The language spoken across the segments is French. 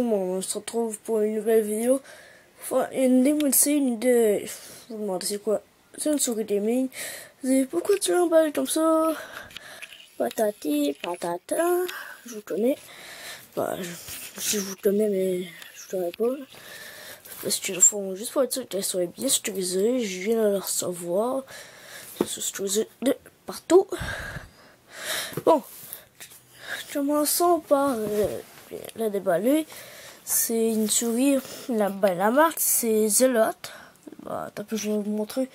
on se retrouve pour une nouvelle vidéo. Enfin, une limousine de... Je vous demande c'est quoi? C'est une souris gaming. Vous avez beaucoup de lambages comme ça. Patati, patata. Je vous connais. Bah, je, vous connais, mais je vous connais pas. Parce que le fond, juste pour être sûr qu'elles soient bien sécurisées, je viens de le recevoir. Sécurisé de partout. Bon, commençons par euh, la déballer. C'est une souris, la, ben, la marque c'est Zelote. Bah, pu, je vais vous montrer.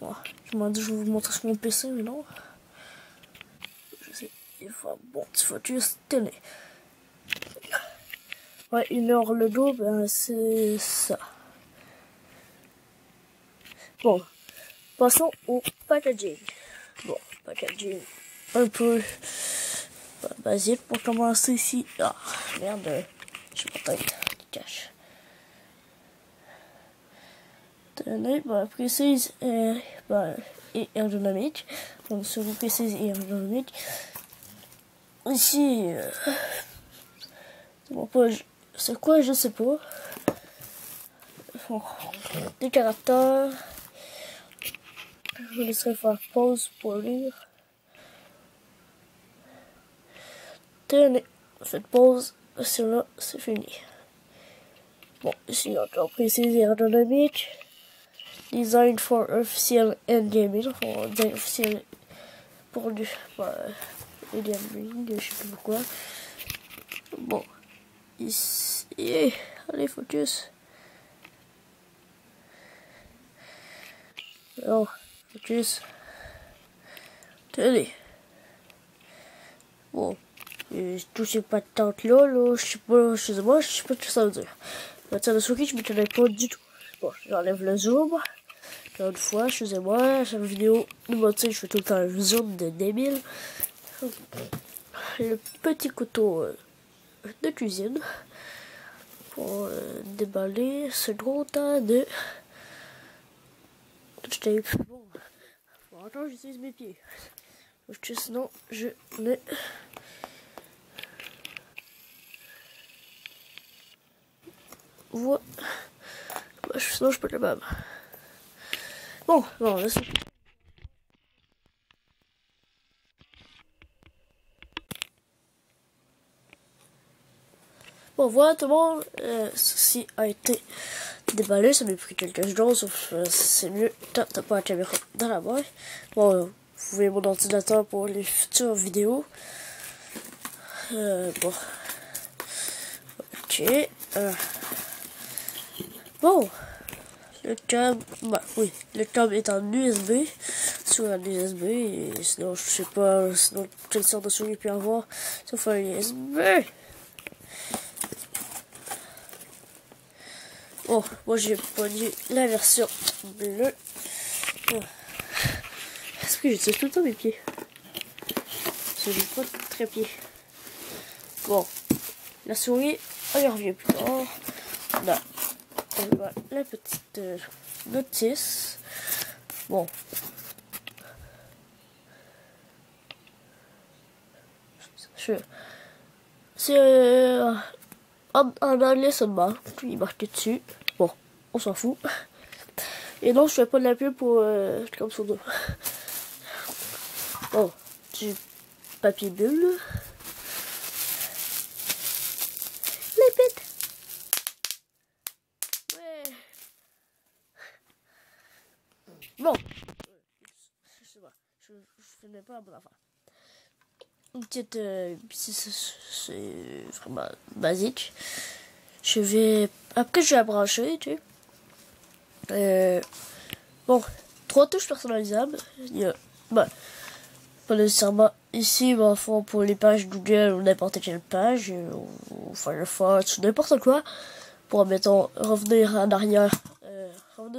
Bon, je m'en dis, je vais vous montrer sur mon PC, mais non. Je sais, il faut bon petit focus, tenez. Ouais, une heure le dos, ben c'est ça. Bon, passons au packaging. Bon, packaging un peu basique pour commencer ici. Ah, merde, je suis tête qui cache. Tenez, bah, précise euh, bah, et ergonomique. Donc, sur vous précise et ergonomique. Ici, euh, c'est quoi, je sais pas. Bon, des caractères. Je vous laisserai faire pause pour lire. Tenez, faites pause, c'est là, c'est fini. Bon, ici encore précisé ergonomique. Design for official and gaming. Enfin, design officiel pour du bah, je sais plus pourquoi. Bon, ici, allez, focus. Alors, focus. Tenez. Bon. Je touchais pas de tente là, là, je sais pas, je sais pas ce que ça veut dire. La tire de souris, je me tenais pas du tout. Bon, j'enlève le zoom. Encore une fois, excusez-moi, cette vidéo, de moitié, je fais tout le un zoom de débile. Le petit couteau euh, de cuisine pour euh, déballer ce gros tas de tape. Bon, bon attends, j'utilise mes pieds. Parce que sinon, je ne vois. Sinon, je peux le même. Bon, non. Bon, voilà tout le monde, ceci a été déballé, ça m'a pris quelques jours, sauf euh, c'est mieux, t'as pas la caméra dans la main. Bon, vous voyez mon ordinateur pour les futures vidéos. Bon. Ok. Bon, le câble, bah oui, le câble est en USB, sur un USB, sinon je sais pas, sinon quelle sorte de souris il peut avoir, sauf un USB. Bon, moi j'ai pogné la version bleue. Est-ce que j'utilise tout le temps mes pieds? Je n'ai pas de trépied. Bon, la souris, elle revient plus tard. Là, voilà, la petite euh, notice. Bon. C'est euh, en, anglais seulement. Il marqué dessus. Bon, on s'en fout. Et non, je fais pas de la pub pour euh, comme sur deux. Bon, du papier bulle. Bon. Je sais pas. Je, je pas la bonne. Une petite. Euh, c'est vraiment basique. Je vais. Après, je vais la brancher, tu sais. Euh, bon. Trois touches personnalisables. Il y a. Bah. Pas nécessairement ici, mais fond pour les pages Google ou n'importe quelle page, ou Firefox ou n'importe quoi, pour, mettons, revenir en arrière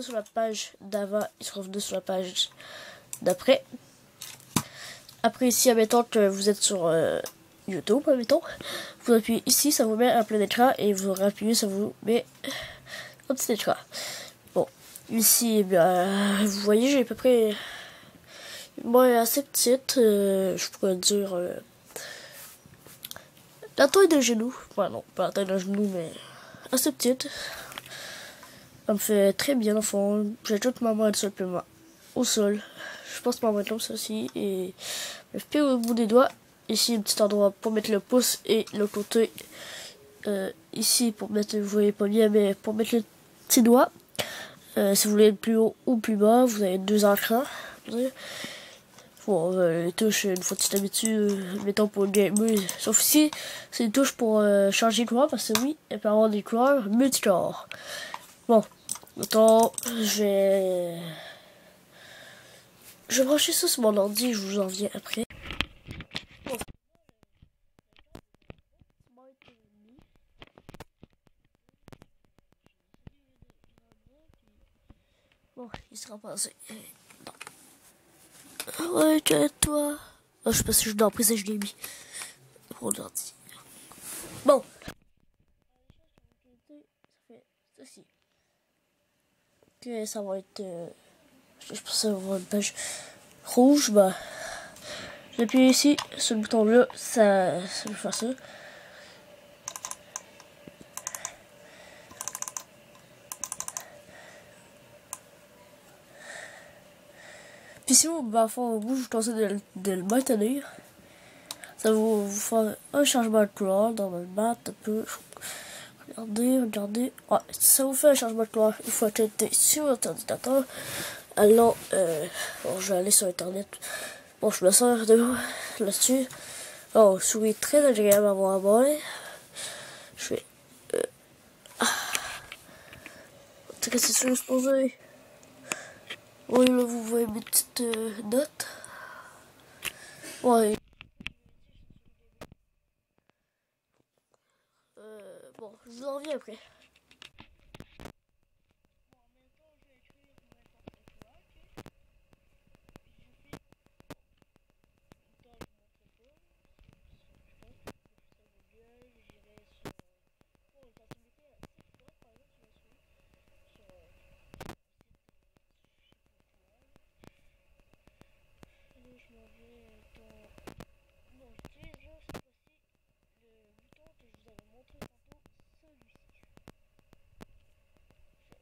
sur la page d'avant et revenez sur la page d'après. Après ici, admettons que vous êtes sur euh, YouTube, admettons, vous appuyez ici, ça vous met un plein écran et vous appuyez, ça vous met un petit écran. Bon, ici, eh bien, vous voyez, j'ai à peu près moi assez petite, euh, je pourrais dire euh, la taille de genou. Enfin, non, pas la taille d'un genou, mais assez petite. Ça me fait très bien au fond. J'ai toute ma main simplement au sol. Je pense m'en mettre comme aussi. Et je fais au bout des doigts. Ici, un petit endroit pour mettre le pouce et le côté euh, ici pour mettre, vous voyez pas bien, mais pour mettre le petit doigt. Euh, si vous voulez être plus haut ou plus bas, vous avez deux écrans. Bon, les touches, une fois que tu t'habitues, euh, mettons pour le game, sauf ici, c'est une touche pour changer de couleur, parce que oui, elle peut avoir des couleurs multicolores. Bon, mettons, je vais... Je vais brancher ça sur mon ordi, je vous en viens après. Bon, il sera passé. Ouais, toi. Oh, je sais pas si je dois après ça, je l'ai mis. Pour l'ordi. Bon. Ça fait ceci. Ok, ça va être. Euh, je pense que ça va avoir une page rouge. Bah. J'appuie ici, ce bouton là, ça, ça me fait ça. Puis si vous, bah, fond, vous, je conseille de, de le maintenir. Ça va vous, vous faire un changement de couleur normalement, un peu. Regardez, regardez. Ouais, ça vous fait un changement de couleur, il faut être sur votre ordinateur. Alors, euh, bon, je vais aller sur internet. Bon, je me sers de là-dessus. Oh, souris très agréable à à main. Je fais. Euh, ah. Qu'est-ce que c'est supposé? Oui, là, vous voyez mes petites euh, notes. Ouais. Euh, bon, je vous en reviens après. je m'en vais dans... Bon, j'utilise là cette fois-ci le bouton que je vous avais montré tantôt, celui-ci.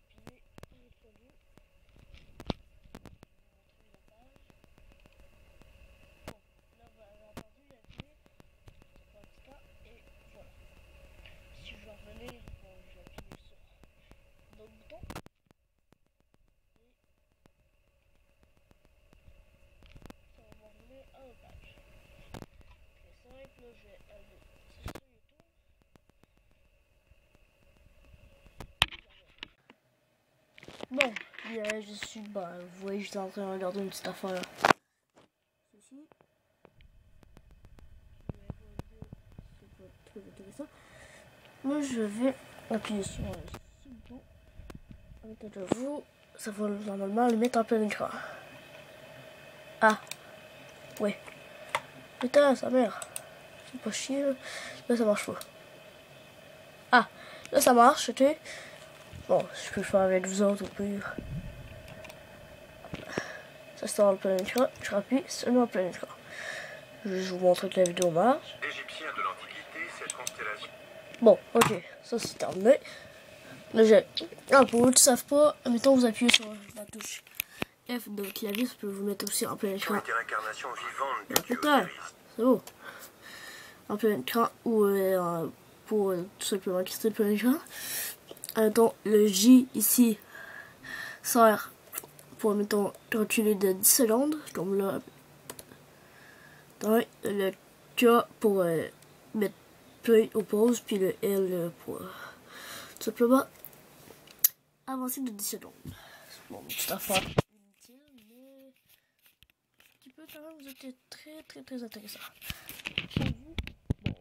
Je vais appuyer une fois deux. Je vais montrer la page. Bon, là vous avez entendu, il a appuyé. Ça prend un petit temps et voilà. Si je veux revenir, bon, je vais appuyer sur l'autre bouton. à la page. Très simple, je vais aller sur YouTube. Bon, je suis, bah, vous voyez, j'étais en train de regarder une petite affaire. Intéressant. Moi, je vais appuyer sur ce bouton. Avec vous, ça va normalement le mettre en plein écran. Ah, Ouais. Putain, sa mère. C'est pas chier. Là. ça marche pas. Ah, là, ça marche, tu Bon, je peux faire avec vous autres au pire. En plein écran. Je rappuie, c'est en plein écran. Je vous montrer que la vidéo marche. Bon, ok, ça c'est terminé. Là, j'ai. Ah, pour eux qui savent pas, mettons vous appuyez sur la touche F de clavier, ça peut vous mettre aussi en plein écran. Ah, putain, c'est beau. En plein écran ou euh, pour euh, tout simplement quitter le plein écran. Attends, le J ici sert pour, mettons, reculer de 10 secondes, comme là. le K pour euh, mettre play au pause, puis le L pour tout simplement avancer de 10 secondes. Bon, petite affaire quand même, vous étiez très très très intéressant. Pour vous, bon,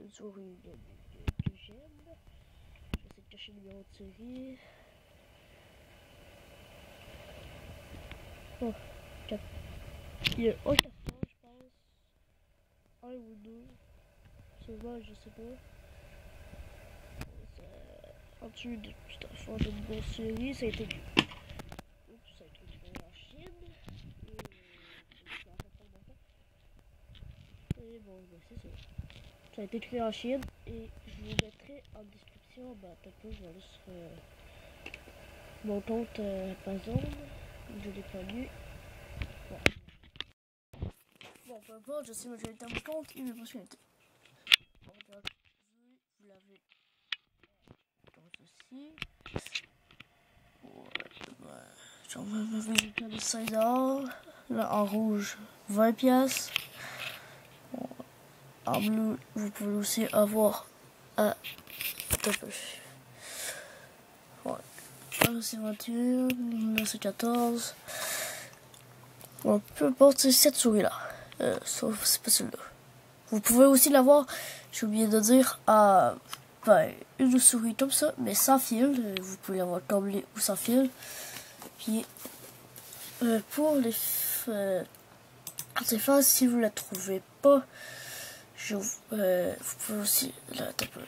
une souris de, de, de j'aime. Je vais essayer de cacher le numéro de série. Bon, 4. Il y a un 400, je pense. Un ou deux. Seulement, je sais pas. En dessous de tout à fait de bonne série, ça a été bon, c'est ça. Ça a été écrit en Chine et je vous mettrai en description. Bah, peu, je vais sur euh, mon compte euh, Amazon. Je l'ai pas. Bon. Peu importe, je sais majoritaire mon compte Il et vous l'avez dans ceci. J'en vais de 5. Là, en rouge, 20 pièces. En bleu, vous pouvez aussi avoir un... Attends, c'est 21, 1914. Bon, peu importe cette souris-là. Euh, sauf c'est pas celle-là. Vous pouvez aussi l'avoir, j'ai oublié de dire, à ben, une souris comme ça, mais sans fil. Euh, vous pouvez l'avoir câblée ou sans fil. Puis, euh, pour les euh, si vous la trouvez pas, je, vous pouvez aussi la taper.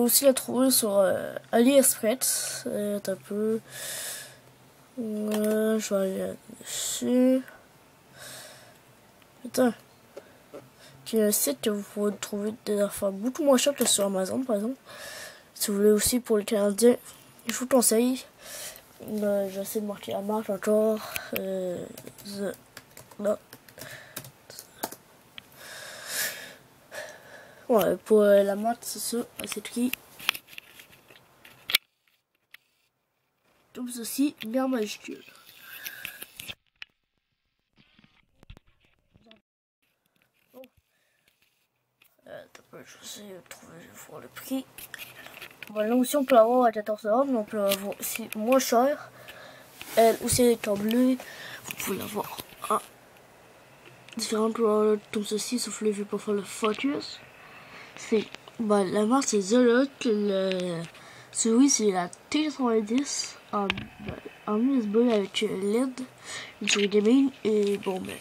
Aussi la trouver sur euh, AliExpress. Euh, un peu. Euh, je vais aller dessus. Putain. C'est un site que vous pouvez trouver des affaires beaucoup moins chères que sur Amazon, par exemple. Si vous voulez aussi pour les Canadiens, je vous conseille. J'essaie de marquer la marque encore. The. Ouais, pour euh, la marque, c'est écrit. Comme ceci, bien majuscule. Bon. Euh, je vais essayer de trouver, je le prix. Bon, là aussi, on peut l'avoir à 14 euros, mais on peut l'avoir aussi moins cher. Elle aussi, est en bleu. Vous pouvez l'avoir à différentes couleurs comme ceci, sauf les vues pour faire le focus. C'est, bah, la marque, c'est Zolot. Le, celui, c'est la T90 en, en USB avec LED, une souris gaming. Et bon, ben,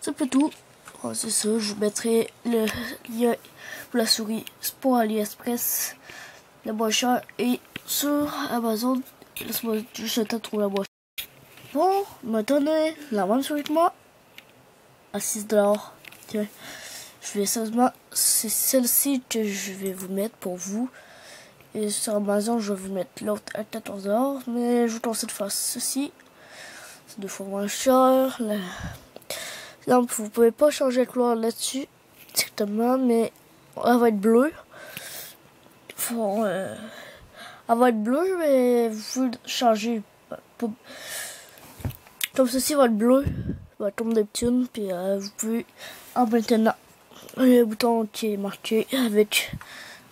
c'est peu tout. C'est ça, je vous mettrai le lien pour la souris pour AliExpress la moins chère et sur Amazon. Laisse-moi juste le temps de trouver la moins Bon, maintenant, la même souris que moi à 6 dollars. Tiens, je vais sérieusement, c'est celle-ci que je vais vous mettre pour vous. Et sur Amazon, je vais vous mettre l'autre à 14 dollars. Mais je vous conseille de faire ceci. C'est deux fois moins cher. Donc, vous pouvez pas changer la couleur là-dessus exactement, mais elle va être bleue. Euh, elle va être bleue, mais vous pouvez changer. Comme ceci va être bleu, va des petits, puis euh, vous pouvez en maintenant le bouton qui est marqué avec.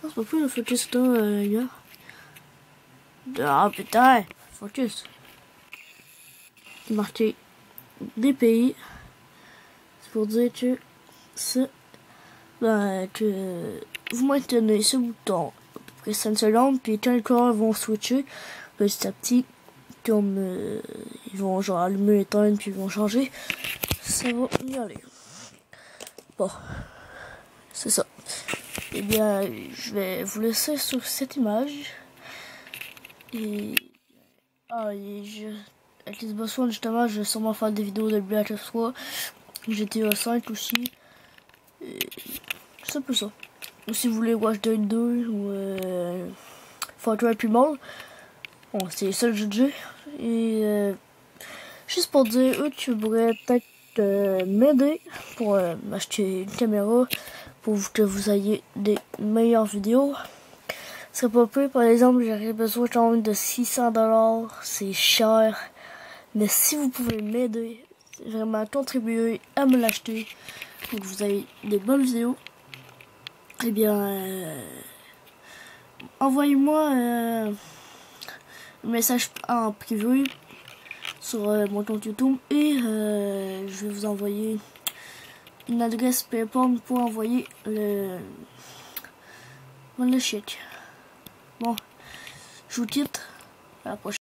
Non, c'est pas plus le focus, ça, euh, les gars. Ah putain, focus. Marqué des pays. C'est pour dire que ce, ben, que vous maintenez ce bouton à peu près 5 secondes, puis quand les couleurs vont switcher, petit à petit, comme euh, ils vont genre allumer, éteindre, puis ils vont changer, ça va y aller. Bon, c'est ça. Eh bien, je vais vous laisser sur cette image. Et, ah, et je, avec les One, justement, je vais sûrement faire des vidéos de Ops 3, GTA 5 aussi. C'est un peu ça. Ou si vous voulez Watch Dogs 2 ou euh, Far Cry Primal. Bon, c'est les seuls jeux de jeu. Et euh, juste pour dire, tu pourrais peut-être euh, m'aider pour euh, m'acheter une caméra que vous ayez des meilleures vidéos. Ce serait pas plus, par exemple, j'aurais besoin quand même de 600 dollars, c'est cher. Mais si vous pouvez m'aider, vraiment contribuer à me l'acheter, pour que vous ayez des bonnes vidéos, eh bien, euh, envoyez-moi euh, un message en privé sur euh, mon compte YouTube et je vais vous envoyer une adresse PayPal pour envoyer le, le chèque. Bon, je vous quitte. À la prochaine.